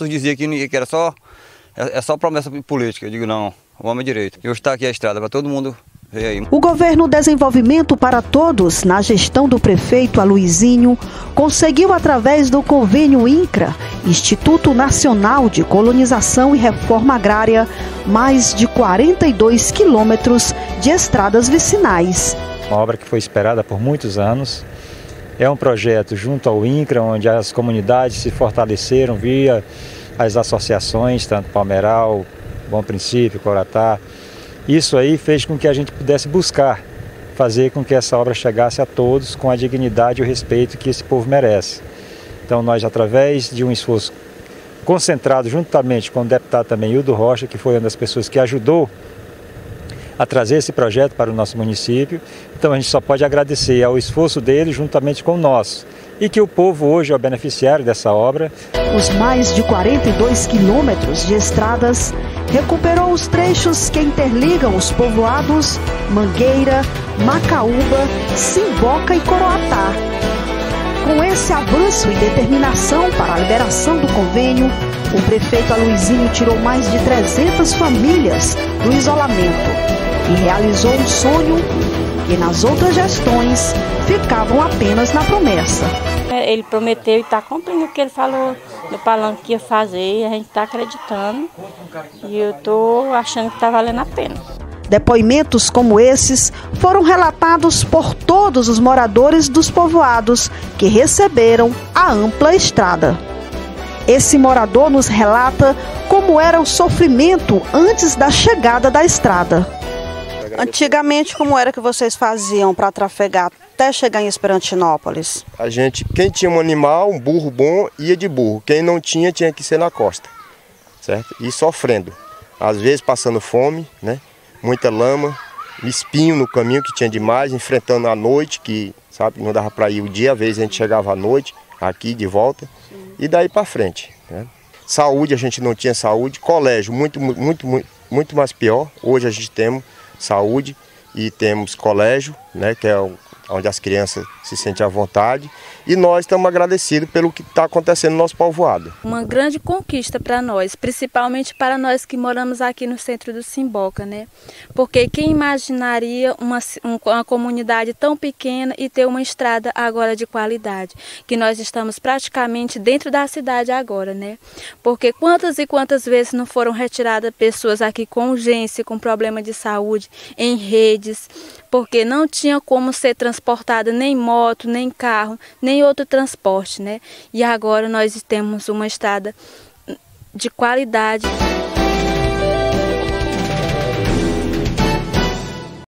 outros diziam que, que era só, é, é só promessa política. Eu digo, não, vamos direito. E hoje está aqui a estrada para todo mundo o governo Desenvolvimento para Todos, na gestão do prefeito Aluizinho, conseguiu, através do convênio INCRA, Instituto Nacional de Colonização e Reforma Agrária, mais de 42 quilômetros de estradas vicinais. Uma obra que foi esperada por muitos anos. É um projeto junto ao INCRA, onde as comunidades se fortaleceram via as associações, tanto Palmeiral, Bom Princípio, Coratá, isso aí fez com que a gente pudesse buscar fazer com que essa obra chegasse a todos com a dignidade e o respeito que esse povo merece. Então nós, através de um esforço concentrado juntamente com o deputado também Hildo Rocha, que foi uma das pessoas que ajudou a trazer esse projeto para o nosso município. Então a gente só pode agradecer ao esforço dele juntamente com o nosso. E que o povo hoje é o beneficiário dessa obra. Os mais de 42 quilômetros de estradas recuperou os trechos que interligam os povoados Mangueira, Macaúba, Simboca e Coroatá. Com esse avanço e determinação para a liberação do convênio, o prefeito Aloizinho tirou mais de 300 famílias do isolamento e realizou um sonho que nas outras gestões ficavam apenas na promessa. É, ele prometeu e está cumprindo o que ele falou no palanque que ia fazer, a gente está acreditando e eu estou achando que está valendo a pena. Depoimentos como esses foram relatados por todos os moradores dos povoados que receberam a ampla estrada. Esse morador nos relata como era o sofrimento antes da chegada da estrada. Antigamente, como era que vocês faziam para trafegar até chegar em Esperantinópolis? A gente, quem tinha um animal, um burro bom, ia de burro. Quem não tinha, tinha que ser na costa, certo? E sofrendo. Às vezes passando fome, né? Muita lama, espinho no caminho que tinha demais, enfrentando a noite, que sabe, não dava para ir o dia, às vezes a gente chegava à noite, aqui de volta, e daí para frente. Né? Saúde, a gente não tinha saúde, colégio, muito, muito, muito, muito mais pior. Hoje a gente temos saúde e temos colégio, né, que é onde as crianças se sentem à vontade. E nós estamos agradecidos pelo que está acontecendo no nosso povoado. Uma grande conquista para nós, principalmente para nós que moramos aqui no centro do Simboca, né? Porque quem imaginaria uma, uma comunidade tão pequena e ter uma estrada agora de qualidade? Que nós estamos praticamente dentro da cidade agora, né? Porque quantas e quantas vezes não foram retiradas pessoas aqui com urgência, com problema de saúde, em redes, porque não tinha como ser transportada nem moto, nem carro, nem outro transporte, né? E agora nós temos uma estrada de qualidade.